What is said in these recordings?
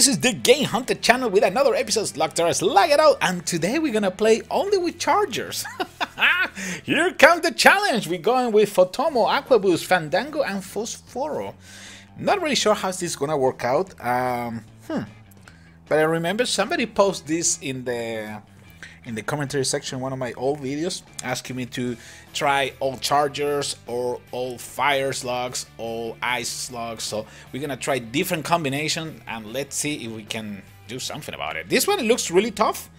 this is the Game Hunter channel with another episode of Slugterra Slug It Out, and today we're gonna play only with chargers. Here comes the challenge! We're going with Photomo, Aquaboost, Fandango, and Phosphoro. Not really sure how this is gonna work out. Um, hmm. But I remember somebody posted this in the in the commentary section one of my old videos asking me to try all chargers or all fire slugs all ice slugs. So we're gonna try different combination and let's see if we can do something about it. This one looks really tough.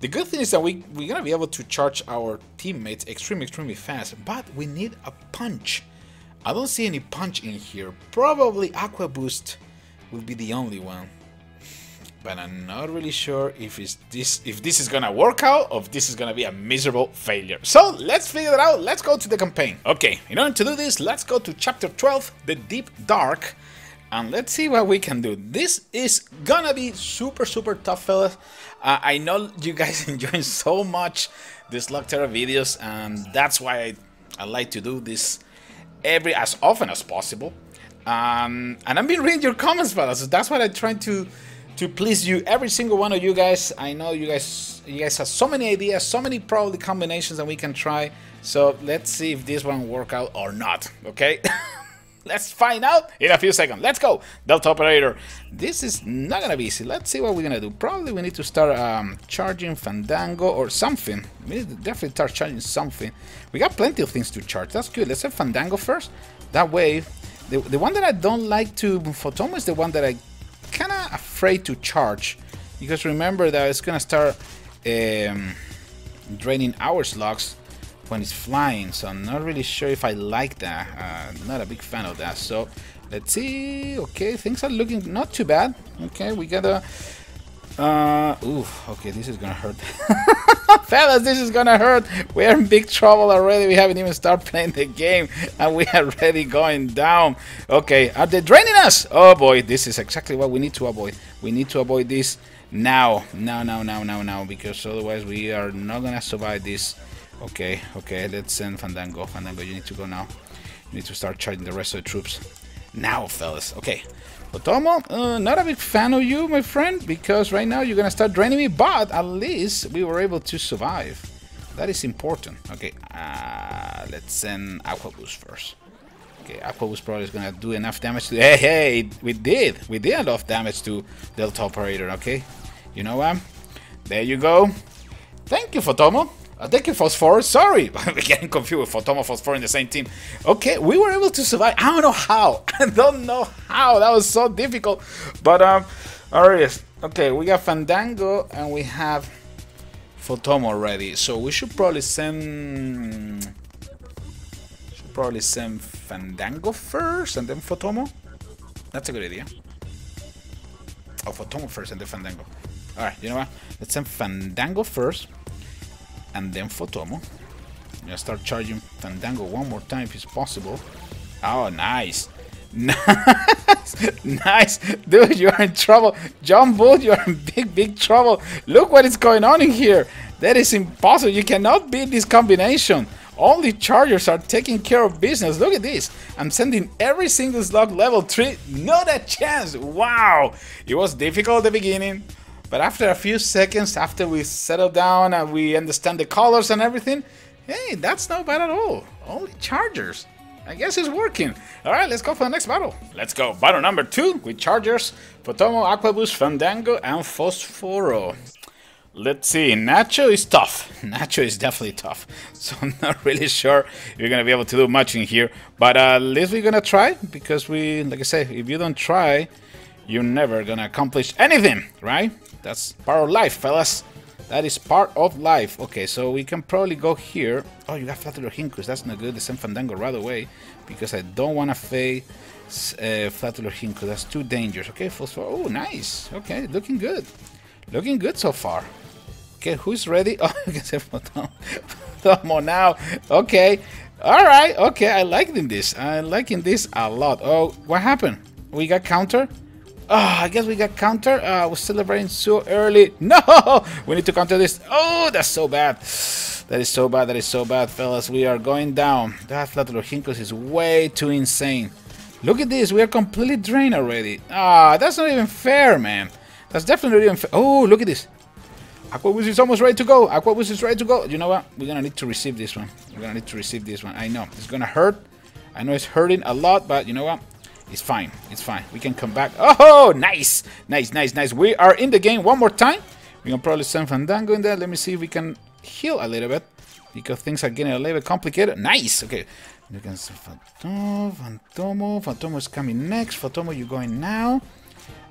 The good thing is that we, we're gonna be able to charge our teammates extremely extremely fast but we need a punch. I don't see any punch in here. Probably aqua boost will be the only one but I'm not really sure if this if this is gonna work out or if this is gonna be a miserable failure. So let's figure it out. Let's go to the campaign. Okay, in order to do this, let's go to chapter 12, the Deep Dark, and let's see what we can do. This is gonna be super super tough, fellas. Uh, I know you guys enjoy so much the Slugterra videos, and that's why I, I like to do this every as often as possible. Um, and I've been reading your comments, fellas. So that's what I'm trying to to please you, every single one of you guys. I know you guys you guys have so many ideas, so many probably combinations that we can try. So let's see if this one work out or not, okay? let's find out in a few seconds. Let's go, Delta Operator. This is not gonna be easy. Let's see what we're gonna do. Probably we need to start um, charging Fandango or something. We need to definitely start charging something. We got plenty of things to charge. That's good. Let's have Fandango first. That way, the, the one that I don't like to Photomo is the one that I kind of afraid to charge because remember that it's gonna start um, draining our slugs when it's flying so I'm not really sure if I like that. Uh, not a big fan of that so let's see. Okay things are looking not too bad. Okay we got a uh, ooh, okay, this is gonna hurt. Fellas, this is gonna hurt. We're in big trouble already. We haven't even started playing the game and we are already going down. Okay, are they draining us? Oh boy, this is exactly what we need to avoid. We need to avoid this now. Now, now, now, now, now, because otherwise we are not gonna survive this. Okay, okay, let's send Fandango. Fandango, you need to go now. You need to start charging the rest of the troops. Now, fellas. Okay. Photomo, uh, not a big fan of you, my friend, because right now you're gonna start draining me, but at least we were able to survive. That is important. Okay, uh, let's send Aqua Boost first. Okay, Aqua Boost probably is gonna do enough damage to... Hey, hey, we did! We did enough damage to Delta Operator, okay? You know what? There you go. Thank you, Photomo. Uh, thank you, Phosphoro. Sorry, we're getting confused with Photomo Phosphor in the same team. Okay, we were able to survive. I don't know how. I don't know how. That was so difficult. But um, alright. Okay, we got Fandango and we have Photomo already. So we should probably send. Should probably send Fandango first and then Photomo. That's a good idea. Oh, Photomo first and then Fandango. Alright, you know what? Let's send Fandango first and then Photomo. I'm gonna start charging Fandango one more time if it's possible. Oh, nice. Nice. nice. Dude, you're in trouble. John Bull, you're in big, big trouble. Look what is going on in here. That is impossible. You cannot beat this combination. Only chargers are taking care of business. Look at this. I'm sending every single slug level 3. Not a chance. Wow. It was difficult at the beginning. But after a few seconds, after we settle down and we understand the colors and everything, hey, that's not bad at all. Only chargers. I guess it's working. Alright, let's go for the next battle. Let's go. Battle number two with chargers, Photomo, Aquaboost, Fandango, and Phosphoro. Let's see. Nacho is tough. Nacho is definitely tough. So I'm not really sure you're going to be able to do much in here. But uh, at least we're going to try because we, like I said, if you don't try, you're never going to accomplish anything, right? That's part of life, fellas. That is part of life. Okay, so we can probably go here. Oh, you got Flatulorhinkus. That's not good. The same Fandango right away. Because I don't want to fade uh, Flatulorhinkus. That's too dangerous. Okay, Phosphor. Oh, nice. Okay, looking good. Looking good so far. Okay, who's ready? Oh, I can say now. Okay. Alright, okay. I liking this. I liking this a lot. Oh, what happened? We got counter? Oh, I guess we got counter. Uh, we're celebrating so early. No! We need to counter this. Oh, that's so bad. That is so bad. That is so bad, fellas. We are going down. That Flatulorhinkus is way too insane. Look at this, we are completely drained already. Ah, that's not even fair, man. That's definitely not even fair. Oh, look at this. Aqua Boost is almost ready to go. Aqua Boost is ready to go. You know what? We're gonna need to receive this one. We're gonna need to receive this one. I know, it's gonna hurt. I know it's hurting a lot, but you know what? It's fine. It's fine. We can come back. Oh, nice. Nice, nice, nice. We are in the game one more time. We can probably send Fandango in there. Let me see if we can heal a little bit. Because things are getting a little bit complicated. Nice. Okay. You can see Fantomo, Fantomo. Fantomo is coming next. Fantomo, you're going now.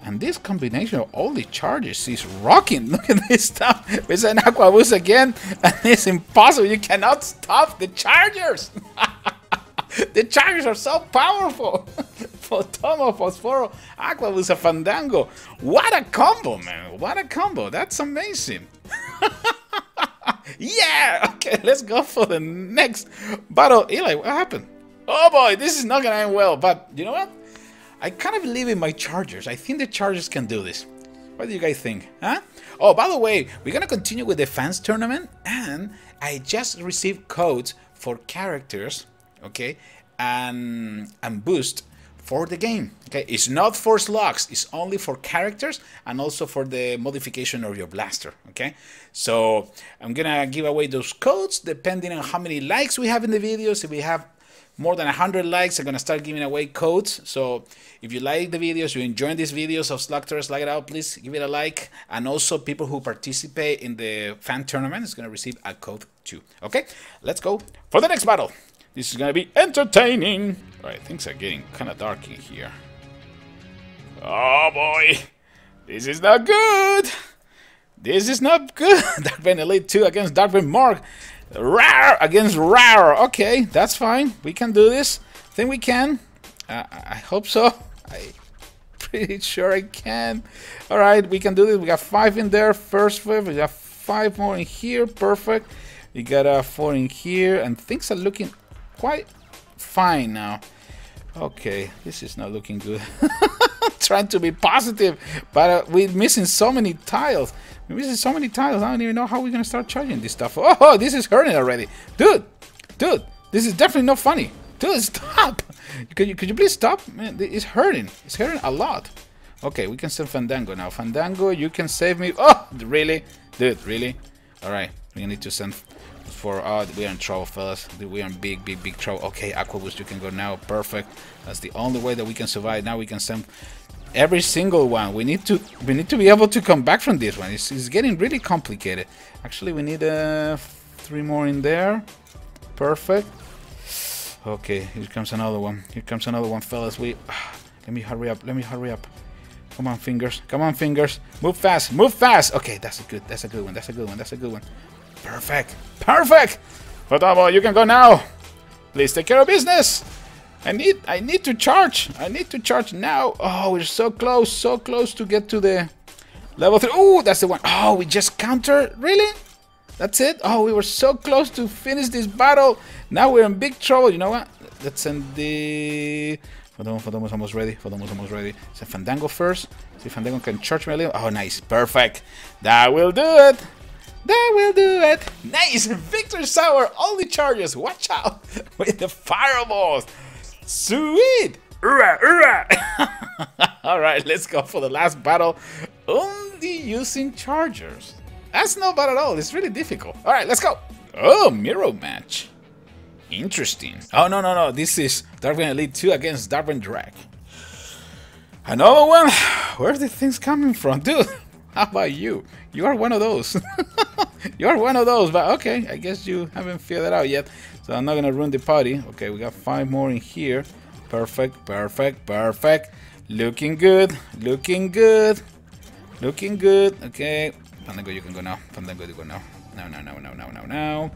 And this combination of all the charges is rocking. Look at this stuff. It's an Aqua Boost again. And it's impossible. You cannot stop the chargers. the chargers are so powerful. Fantomo, Phosphoro, Aqua Boost, a Fandango. What a combo, man. What a combo. That's amazing. yeah! Okay, let's go for the next battle. Eli, what happened? Oh boy, this is not gonna end well, but you know what? I kind of believe in my Chargers. I think the Chargers can do this. What do you guys think? Huh? Oh, by the way, we're gonna continue with the fans tournament, and I just received codes for characters, okay, and and boost for the game. Okay, it's not for slugs, it's only for characters and also for the modification of your blaster. Okay, so I'm gonna give away those codes depending on how many likes we have in the videos. If we have more than 100 likes, I'm gonna start giving away codes. So if you like the videos, you enjoy these videos of Slug It Out, please give it a like. And also people who participate in the fan tournament is gonna receive a code too. Okay, let's go for the next battle. This is gonna be entertaining. Alright, things are getting kinda dark in here. Oh boy! This is not good! This is not good! Darkbane Elite 2 against Darkbane Mark. Rare against Rare. Okay, that's fine. We can do this. think we can. Uh, I hope so. I pretty sure I can. Alright, we can do this. We got five in there. First five. We got five more in here. Perfect. We got uh, four in here. And things are looking quite fine now. Okay, this is not looking good. Trying to be positive, but uh, we're missing so many tiles. We're missing so many tiles. I don't even know how we're gonna start charging this stuff. Oh, this is hurting already, dude. Dude, this is definitely not funny. Dude, stop. Could you could you please stop? Man, it's hurting. It's hurting a lot. Okay, we can send Fandango now. Fandango, you can save me. Oh, really, dude, really? All right, we need to send for oh we are in trouble fellas we are in big big big trouble okay aqua boost you can go now perfect that's the only way that we can survive now we can send every single one we need to we need to be able to come back from this one it's, it's getting really complicated actually we need uh, three more in there perfect okay here comes another one here comes another one fellas we let me hurry up let me hurry up Come on, fingers. Come on, fingers. Move fast. Move fast. Okay, that's a good. That's a good one. That's a good one. That's a good one. Perfect. Perfect! Fantomo, you can go now. Please take care of business. I need I need to charge. I need to charge now. Oh, we're so close, so close to get to the level 3. Oh, that's the one. Oh, we just counter. Really? That's it? Oh, we were so close to finish this battle. Now we're in big trouble. You know what? Let's send the... Fantomo, Fantomo's almost ready. Fantomo's almost ready. Send Fandango first. See if Fandango can charge me a little. Oh, nice. Perfect. That will do it. That will do it. Nice. Victor Sour only charges. Watch out with the fireballs. Sweet. Ura, ura. All right, let's go for the last battle. Only using chargers. That's not bad at all. It's really difficult. All right, let's go. Oh, mirror match. Interesting. Oh, no, no, no. This is Darkbane Elite 2 against Darkbane Drag. Another one? Where's the things coming from? Dude, how about you? You are one of those. you are one of those, but okay, I guess you haven't figured it out yet. So I'm not gonna ruin the party. Okay, we got five more in here. Perfect, perfect, perfect. Looking good, looking good, looking good. Okay, Fandango, you can go now. Fandango, you go now. No, no, no, no, no, no, no.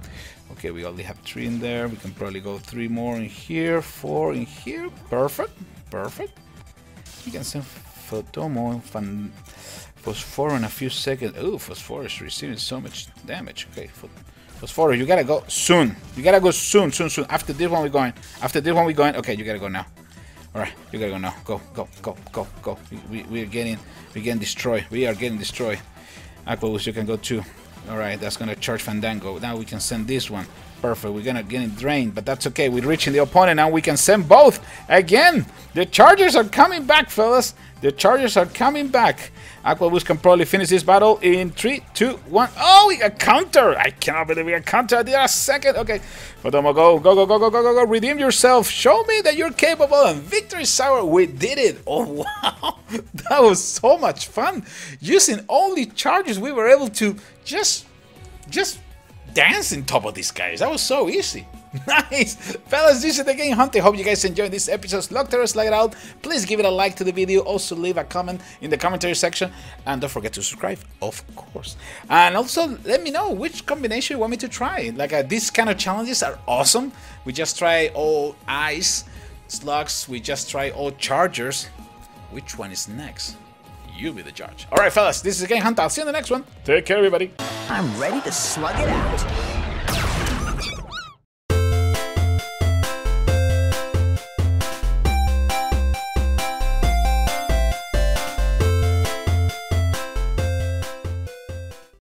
Okay, we only have three in there. We can probably go three more in here, four in here. Perfect, perfect. You can send Fantomo, Fan Phosphor in a few seconds. Oh, Phosphor is receiving so much damage. Okay, Phosphor, you gotta go soon. You gotta go soon, soon, soon. After this one, we're going. After this one, we're going. Okay, you gotta go now. All right, you gotta go now. Go, go, go, go, go. We, we, are getting, we're getting destroyed. We are getting destroyed. Aquabus, you can go too. All right, that's gonna charge Fandango. Now we can send this one. Perfect. We're gonna get it drained, but that's okay. We're reaching the opponent now. We can send both again. The Chargers are coming back, fellas. The Chargers are coming back. Aquaboost can probably finish this battle in three, two, one. Oh, we got counter! I cannot believe we got counter at the last second. Okay, Photomo, go, go, go, go, go, go, go, go. Redeem yourself. Show me that you're capable. And victory sour, we did it. Oh wow, that was so much fun. Using only charges, we were able to just, just dance in top of these guys. That was so easy. nice! Fellas, this is the Game Hunter. Hope you guys enjoyed this episode. Slugterra Slug It Out. Please give it a like to the video. Also, leave a comment in the commentary section. And don't forget to subscribe, of course. And also, let me know which combination you want me to try. Like, uh, these kind of challenges are awesome. We just try all ice slugs. We just try all chargers. Which one is next? You be the judge. Alright, fellas, this is Game Hunter. I'll see you in the next one. Take care, everybody. I'm ready to slug it out.